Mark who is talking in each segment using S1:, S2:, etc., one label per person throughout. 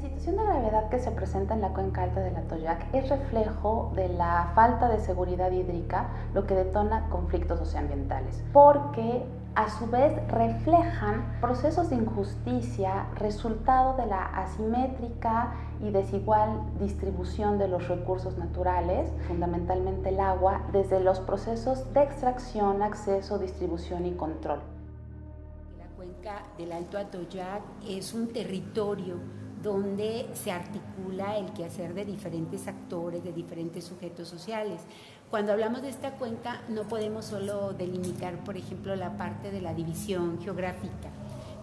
S1: situación de gravedad que se presenta en la cuenca alta del Atoyac es reflejo de la falta de seguridad hídrica, lo que detona conflictos socioambientales, porque a su vez reflejan procesos de injusticia resultado de la asimétrica y desigual distribución de los recursos naturales, fundamentalmente el agua, desde los procesos de extracción, acceso, distribución y control.
S2: La cuenca del Alto Atoyac es un territorio donde se articula el quehacer de diferentes actores, de diferentes sujetos sociales. Cuando hablamos de esta cuenca no podemos solo delimitar, por ejemplo, la parte de la división geográfica,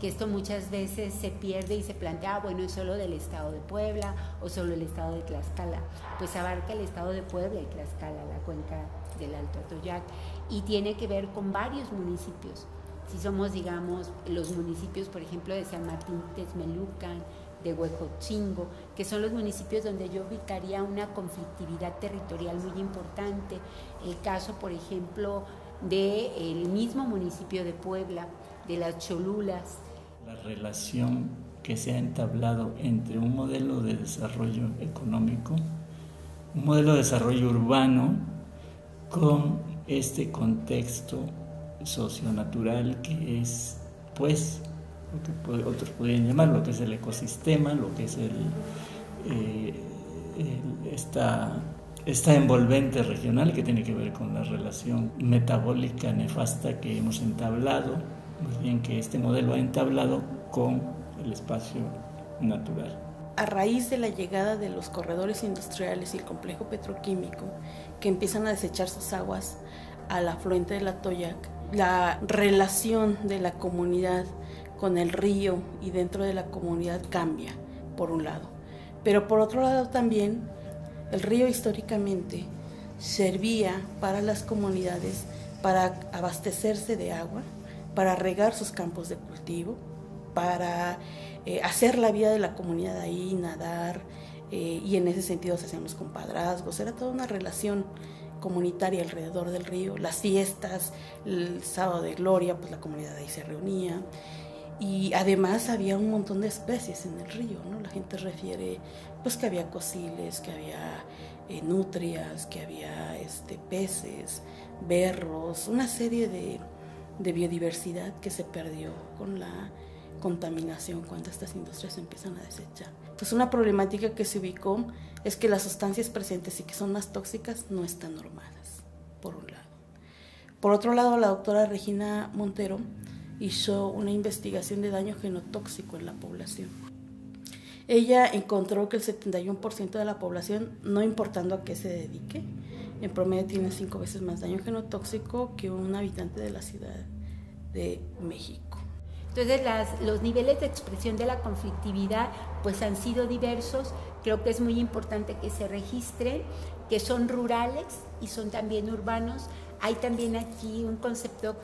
S2: que esto muchas veces se pierde y se plantea, ah, bueno, es solo del estado de Puebla o solo el estado de Tlaxcala. Pues abarca el estado de Puebla y Tlaxcala, la cuenca del Alto Atoyac, y tiene que ver con varios municipios. Si somos, digamos, los municipios, por ejemplo, de San Martín Texmelucan, de Huejotzingo, que son los municipios donde yo ubicaría una conflictividad territorial muy importante. El caso, por ejemplo, del mismo municipio de Puebla, de las Cholulas.
S3: La relación que se ha entablado entre un modelo de desarrollo económico, un modelo de desarrollo urbano, con este contexto socionatural que es, pues, otros podrían llamar, lo que es el ecosistema, lo que es el, eh, esta, esta envolvente regional que tiene que ver con la relación metabólica nefasta que hemos entablado, más bien que este modelo ha entablado con el espacio natural.
S4: A raíz de la llegada de los corredores industriales y el complejo petroquímico, que empiezan a desechar sus aguas al afluente de la Toyac, la relación de la comunidad con el río y dentro de la comunidad cambia, por un lado. Pero por otro lado también, el río históricamente servía para las comunidades para abastecerse de agua, para regar sus campos de cultivo, para eh, hacer la vida de la comunidad ahí, nadar, eh, y en ese sentido se hacían los compadrazgos, era toda una relación comunitaria alrededor del río, las fiestas, el sábado de gloria, pues la comunidad ahí se reunía. Y además había un montón de especies en el río, ¿no? La gente refiere pues que había cociles, que había eh, nutrias, que había este, peces, berros, una serie de, de biodiversidad que se perdió con la contaminación cuando estas industrias empiezan a desechar. Pues una problemática que se ubicó es que las sustancias presentes y que son más tóxicas no están normadas, por un lado. Por otro lado, la doctora Regina Montero hizo una investigación de daño genotóxico en la población. Ella encontró que el 71% de la población, no importando a qué se dedique, en promedio tiene cinco veces más daño genotóxico que un habitante de la Ciudad de México.
S2: Entonces los niveles de expresión de la conflictividad pues han sido diversos. Creo que es muy importante que se registren, que son rurales y son también urbanos. Hay también aquí un concepto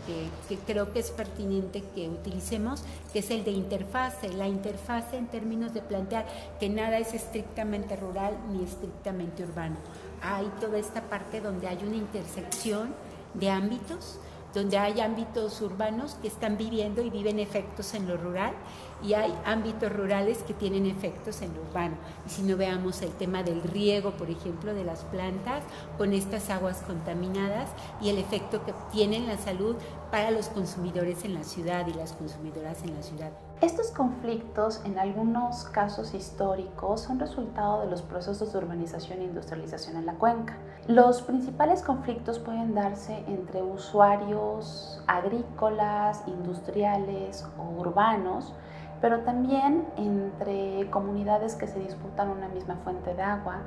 S2: que, creo que es pertinente que utilicemos, que es el de interfase. La interfase en términos de plantear que nada es estrictamente rural ni estrictamente urbano. Hay toda esta parte donde hay una intersección de ámbitos donde hay ámbitos urbanos que están viviendo y viven efectos en lo rural y hay ámbitos rurales que tienen efectos en lo urbano. Y si no veamos el tema del riego, por ejemplo, de las plantas con estas aguas contaminadas y el efecto que tiene en la salud para los consumidores en la ciudad y las consumidoras en la ciudad.
S1: Estos conflictos, en algunos casos históricos, son resultado de los procesos de urbanización e industrialización en la cuenca. Los principales conflictos pueden darse entre usuarios agrícolas, industriales o urbanos, pero también entre comunidades que se disputan una misma fuente de agua,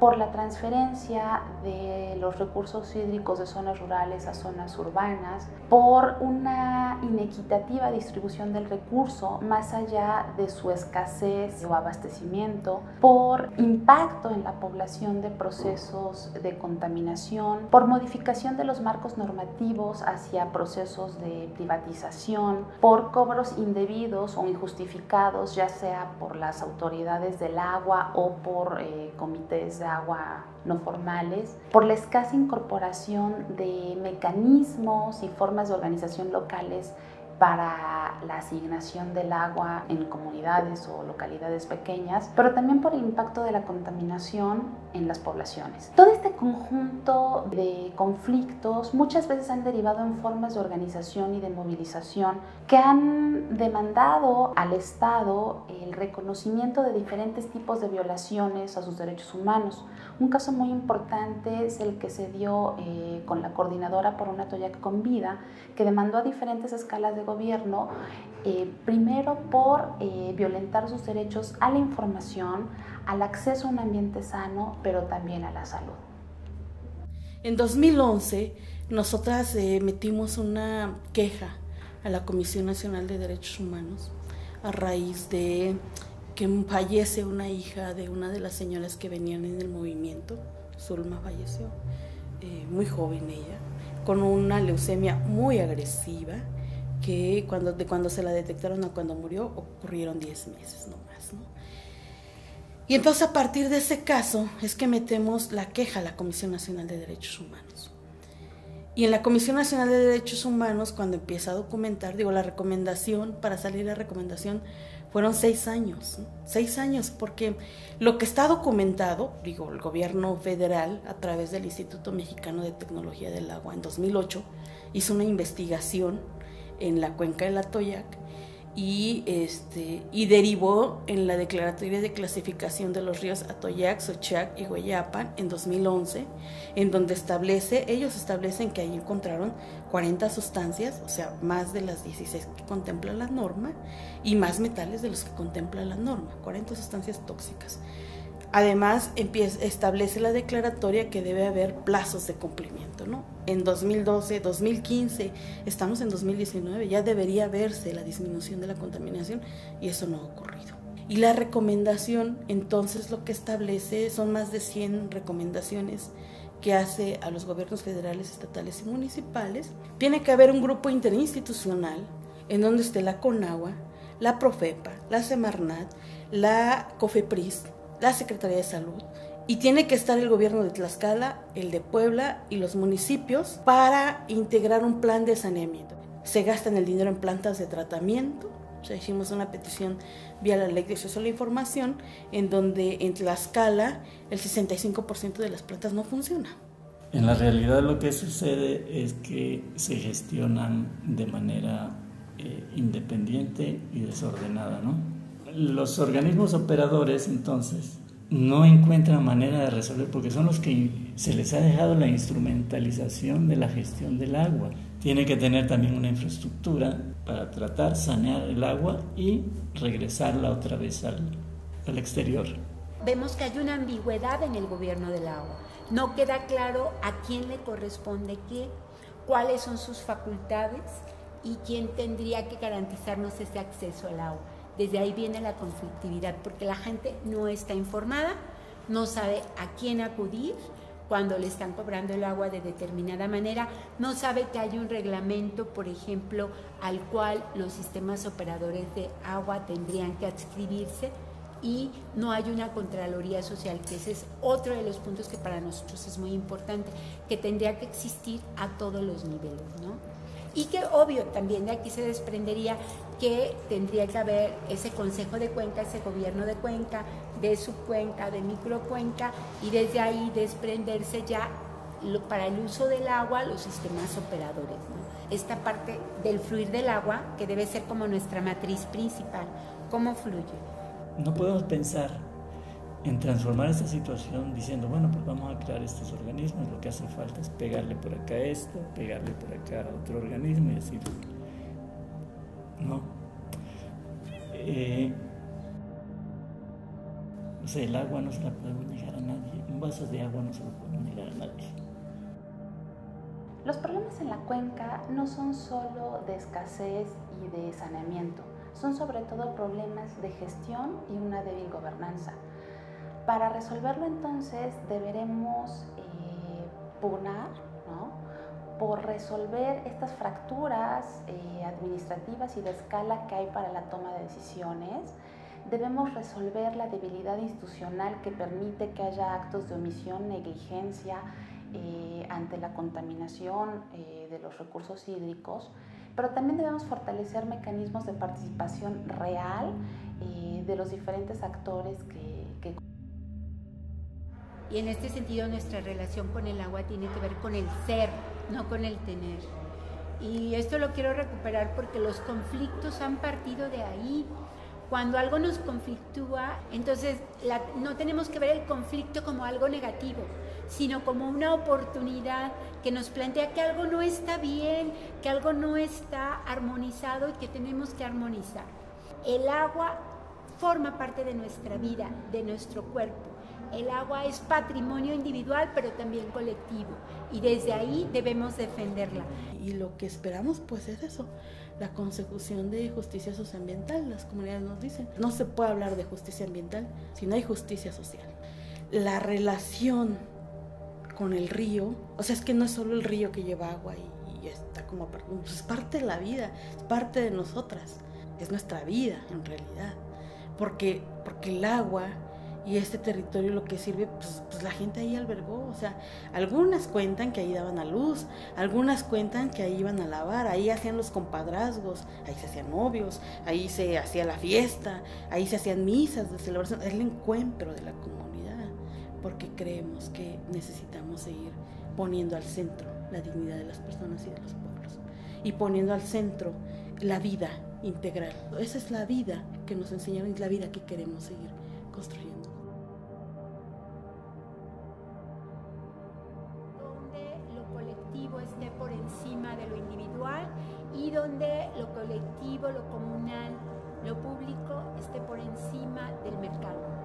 S1: por la transferencia de los recursos hídricos de zonas rurales a zonas urbanas, por una inequitativa distribución del recurso más allá de su escasez o abastecimiento, por impacto en la población de procesos de contaminación, por modificación de los marcos normativos hacia procesos de privatización, por cobros indebidos o injustificados, ya sea por las autoridades del agua o por eh, comités de agua no formales, por la escasa incorporación de mecanismos y formas de organización locales para la asignación del agua en comunidades o localidades pequeñas, pero también por el impacto de la contaminación en las poblaciones. Todo este conjunto de conflictos muchas veces han derivado en formas de organización y de movilización que han demandado al Estado el reconocimiento de diferentes tipos de violaciones a sus derechos humanos. Un caso muy importante es el que se dio eh, con la coordinadora por una Toyac con vida, que demandó a diferentes escalas de gobierno, eh, primero por eh, violentar sus derechos a la información, al acceso a un ambiente sano, pero también a la salud.
S4: En 2011, nosotras metimos una queja a la Comisión Nacional de Derechos Humanos a raíz de que fallece una hija de una de las señoras que venían en el movimiento. Zulma falleció, eh, muy joven ella, con una leucemia muy agresiva, que cuando, de cuando se la detectaron a cuando murió ocurrieron 10 meses nomás. ¿no? Y entonces a partir de ese caso es que metemos la queja a la Comisión Nacional de Derechos Humanos. Y en la Comisión Nacional de Derechos Humanos, cuando empieza a documentar, digo, la recomendación, para salir la recomendación, fueron seis años, seis años, porque lo que está documentado, digo, el gobierno federal, a través del Instituto Mexicano de Tecnología del Agua, en 2008, hizo una investigación en la cuenca de la Toyac y, este, y derivó en la Declaratoria de Clasificación de los ríos Atoyac, Sochac y Guayapan en 2011, en donde establece, ellos establecen que ahí encontraron 40 sustancias, o sea, más de las 16 que contempla la norma, y más metales de los que contempla la norma, 40 sustancias tóxicas. Además, establece la declaratoria que debe haber plazos de cumplimiento, ¿no? En 2012, 2015, estamos en 2019, ya debería verse la disminución de la contaminación y eso no ha ocurrido. Y la recomendación, entonces, lo que establece son más de 100 recomendaciones que hace a los gobiernos federales, estatales y municipales. Tiene que haber un grupo interinstitucional en donde esté la CONAGUA, la PROFEPA, la Semarnat, la COFEPRIS, la Secretaría de Salud y tiene que estar el gobierno de Tlaxcala, el de Puebla y los municipios para integrar un plan de saneamiento. Se gastan el dinero en plantas de tratamiento. O sea, hicimos una petición vía la ley de acceso a información en donde en Tlaxcala el 65% de las plantas no funciona.
S3: En la realidad lo que sucede es que se gestionan de manera eh, independiente y desordenada, ¿no? Los organismos operadores entonces no encuentran manera de resolver porque son los que se les ha dejado la instrumentalización de la gestión del agua. Tiene que tener también una infraestructura para tratar, sanear el agua y regresarla otra vez al, al exterior.
S2: Vemos que hay una ambigüedad en el gobierno del agua. No queda claro a quién le corresponde qué, cuáles son sus facultades y quién tendría que garantizarnos ese acceso al agua. Desde ahí viene la conflictividad, porque la gente no está informada, no sabe a quién acudir cuando le están cobrando el agua de determinada manera, no sabe que hay un reglamento, por ejemplo, al cual los sistemas operadores de agua tendrían que adscribirse y no hay una Contraloría Social, que ese es otro de los puntos que para nosotros es muy importante, que tendría que existir a todos los niveles, ¿no? Y que obvio, también de aquí se desprendería que tendría que haber ese consejo de cuenca, ese gobierno de cuenca, de subcuenca, de microcuenca, y desde ahí desprenderse ya para el uso del agua los sistemas operadores. Esta parte del fluir del agua, que debe ser como nuestra matriz principal, ¿cómo fluye?
S3: No podemos pensar en transformar esta situación diciendo, bueno, pues vamos a crear estos organismos, lo que hace falta es pegarle por acá esto, pegarle por acá a otro organismo y decir, no. Eh, o sea, el agua no se la podemos negar a nadie, un vaso de agua no se lo podemos negar a nadie.
S1: Los problemas en la cuenca no son solo de escasez y de saneamiento, son sobre todo problemas de gestión y una débil gobernanza. Para resolverlo entonces deberemos eh, pugnar por resolver estas fracturas eh, administrativas y de escala que hay para la toma de decisiones. Debemos resolver la debilidad institucional que permite que haya actos de omisión, negligencia eh, ante la contaminación de los recursos hídricos pero también debemos fortalecer mecanismos de participación real eh, de los diferentes actores que...
S2: Y en este sentido nuestra relación con el agua tiene que ver con el ser, no con el tener. Y esto lo quiero recuperar porque los conflictos han partido de ahí. Cuando algo nos conflictúa, entonces no tenemos que ver el conflicto como algo negativo, sino como una oportunidad que nos plantea que algo no está bien, que algo no está armonizado y que tenemos que armonizar. El agua forma parte de nuestra vida, de nuestro cuerpo. El agua es patrimonio individual, pero también colectivo, y desde ahí debemos defenderla.
S4: Y lo que esperamos pues es eso, la consecución de justicia socioambiental. Las comunidades nos dicen, no se puede hablar de justicia ambiental si no hay justicia social. La relación con el río, o sea, es que no es solo el río que lleva agua y, está como pues, es parte de la vida, es parte de nosotras, es nuestra vida en realidad, porque, porque el agua y este territorio lo que sirve, pues, pues, la gente ahí albergó, o sea, algunas cuentan que ahí daban a luz, algunas cuentan que ahí iban a lavar, ahí hacían los compadrazgos, ahí se hacían novios, ahí se hacía la fiesta, ahí se hacían misas de celebración, es el encuentro de la comunidad porque creemos que necesitamos seguir poniendo al centro la dignidad de las personas y de los pueblos y poniendo al centro la vida integral. Esa es la vida que nos enseñaron y la vida que queremos seguir construyendo.
S2: Donde lo colectivo, lo comunal, lo público esté por encima del mercado.